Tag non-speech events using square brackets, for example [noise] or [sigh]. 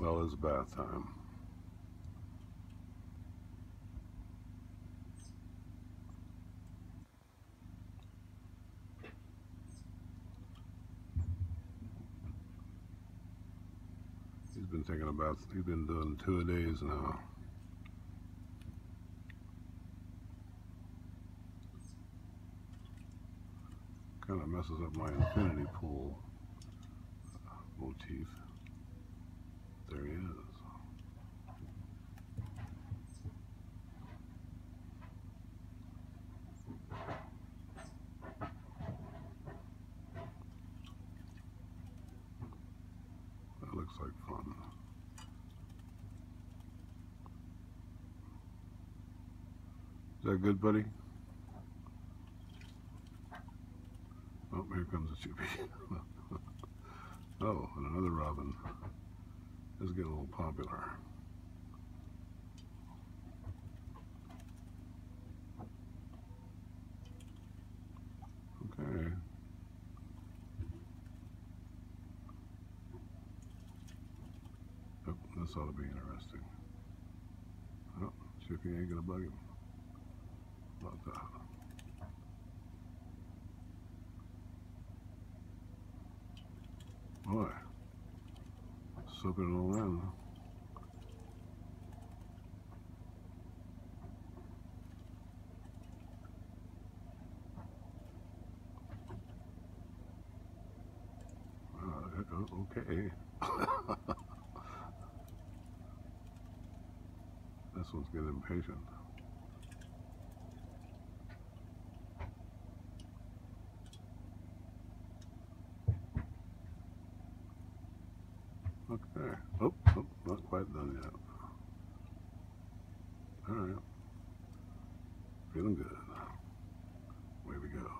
Well, it's bath time. He's been taking about, he's been doing two a days now. Kind of messes up my infinity pool motif. There he is. That looks like fun. Is that good, buddy? Oh, here comes the chippy. [laughs] oh, and another robin. This is getting a little popular. Okay. Oh, this ought to be interesting. See if he ain't gonna bug him. About that. Boy, soaking it all in. Uh, okay. [laughs] this one's getting impatient. Okay. Oh, oh, not quite done yet. All right. Feeling good. Way we go.